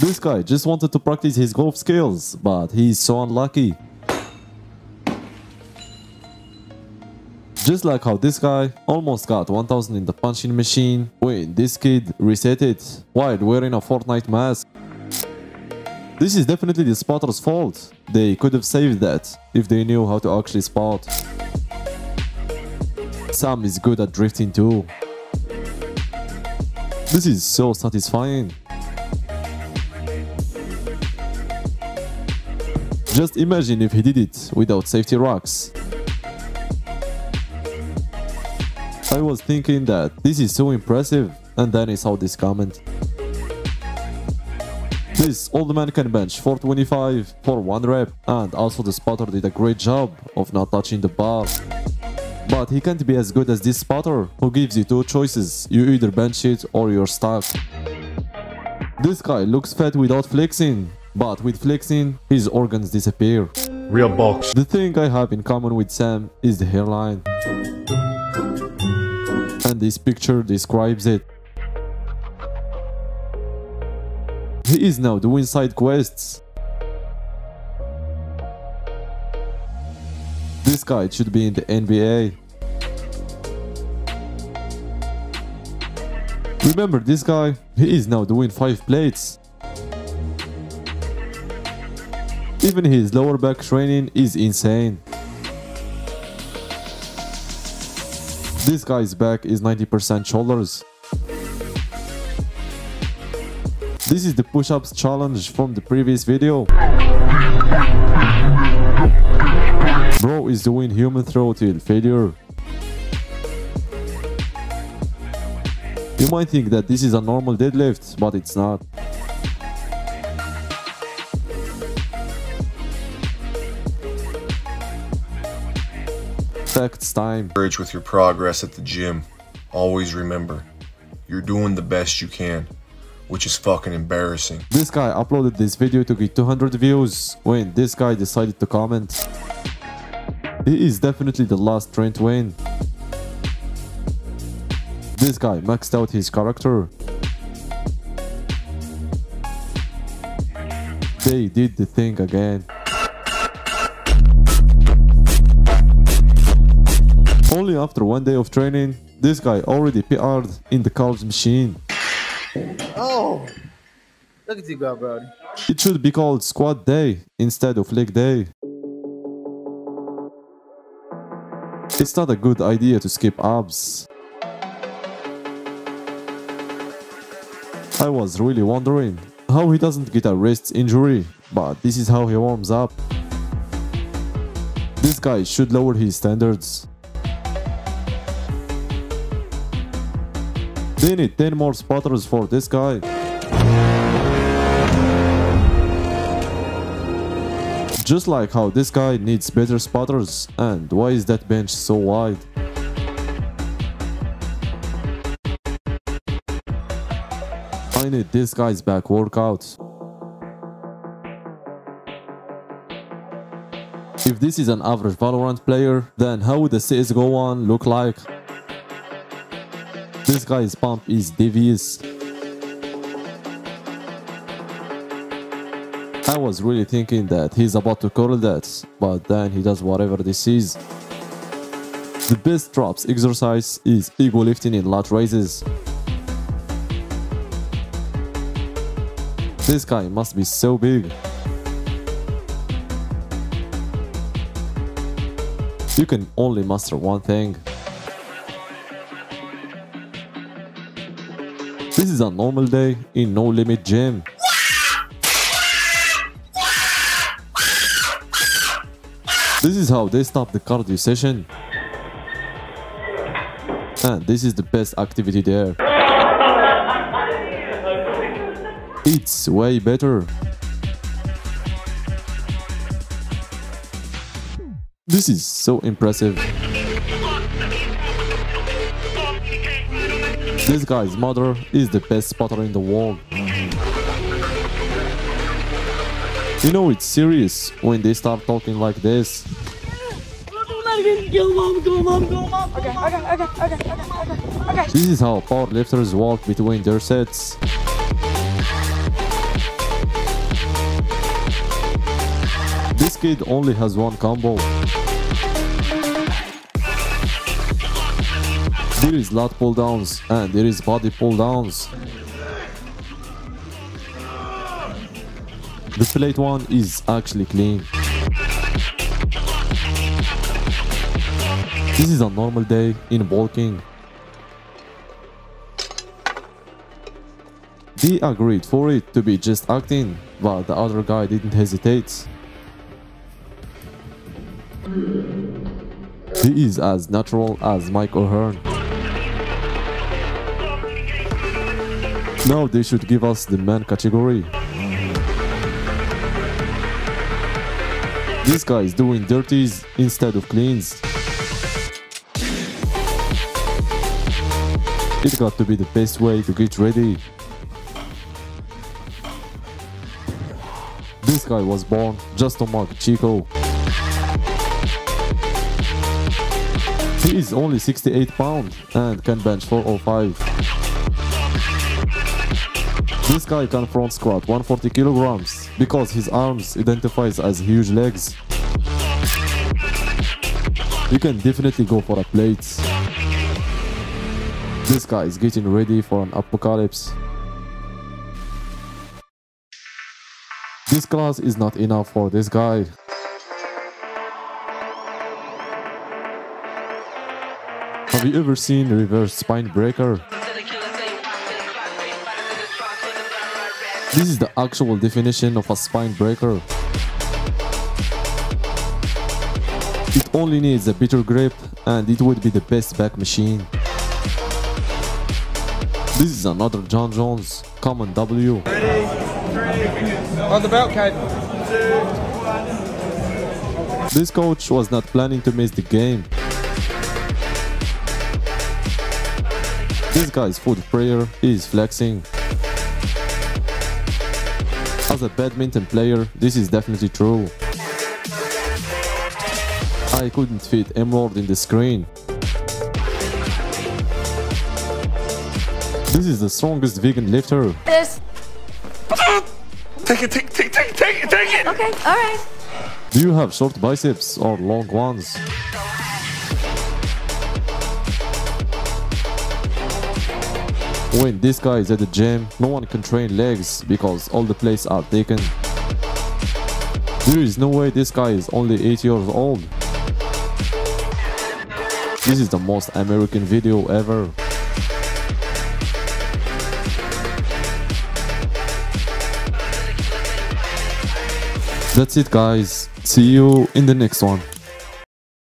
This guy just wanted to practice his golf skills, but he's so unlucky. Just like how this guy almost got 1000 in the punching machine when this kid reset it while wearing a Fortnite mask. This is definitely the spotter's fault. They could have saved that if they knew how to actually spot. Sam is good at drifting too. This is so satisfying. Just imagine if he did it without safety rocks. I was thinking that this is so impressive and then I saw this comment. This old man can bench 425 for one rep and also the spotter did a great job of not touching the bar. But he can't be as good as this spotter who gives you two choices, you either bench it or you're stuck. This guy looks fat without flexing, but with flexing, his organs disappear. Real box. The thing I have in common with Sam is the hairline. And this picture describes it. He is now doing side quests. This guy should be in the NBA. Remember this guy? He is now doing 5 plates. Even his lower back training is insane. This guy's back is 90% shoulders. This is the push-ups challenge from the previous video. Bro is doing human throw till failure. You might think that this is a normal deadlift, but it's not. Facts time. Courage with your progress at the gym. Always remember, you're doing the best you can, which is fucking embarrassing. This guy uploaded this video to get 200 views when this guy decided to comment. He is definitely the last train to win. This guy maxed out his character. They did the thing again. Only after one day of training, this guy already PR'd in the carbs machine. Oh, look at you go, bro. It should be called squat day instead of leg day. It's not a good idea to skip abs. I was really wondering how he doesn't get a wrist injury, but this is how he warms up. This guy should lower his standards. They need 10 more spotters for this guy. Just like how this guy needs better spotters and why is that bench so wide? I need this guy's back workout. If this is an average Valorant player, then how would the CSGO one look like? This guy's pump is devious. I was really thinking that he's about to curl that, but then he does whatever this is. The best drops exercise is ego lifting in lat raises. This guy must be so big. You can only master one thing. This is a normal day in No Limit Gym. This is how they stop the cardio session. And this is the best activity there. It's way better. This is so impressive. This guy's mother is the best spotter in the world. You know it's serious when they start talking like this. This is how powerlifters walk between their sets. This kid only has one combo. There is lat pull downs and there is body pull downs. The plate one is actually clean. This is a normal day in bulking. They agreed for it to be just acting, but the other guy didn't hesitate. He is as natural as Mike O'Hearn. Now they should give us the man category. This guy is doing dirties instead of cleans. It got to be the best way to get ready. This guy was born just to mock Chico. He is only 68 pounds and can bench 405. This guy can front squat 140 kilograms because his arms identifies as huge legs. You can definitely go for a plate. This guy is getting ready for an apocalypse. This class is not enough for this guy. Have you ever seen reverse spine breaker? This is the actual definition of a spine breaker. It only needs a better grip and it would be the best back machine. This is another Jon Jones, common W. On the belt, Kate. This coach was not planning to miss the game. This guy's foot prayer is flexing. As a badminton player, this is definitely true. I couldn't fit Emerald in the screen. This is the strongest vegan lifter. This. Take it, take, it, take, take, it, take it, take it. Okay, alright. Do you have short biceps or long ones? When this guy is at the gym, no one can train legs because all the plates are taken. There is no way this guy is only 8 years old. This is the most American video ever. That's it guys. See you in the next one.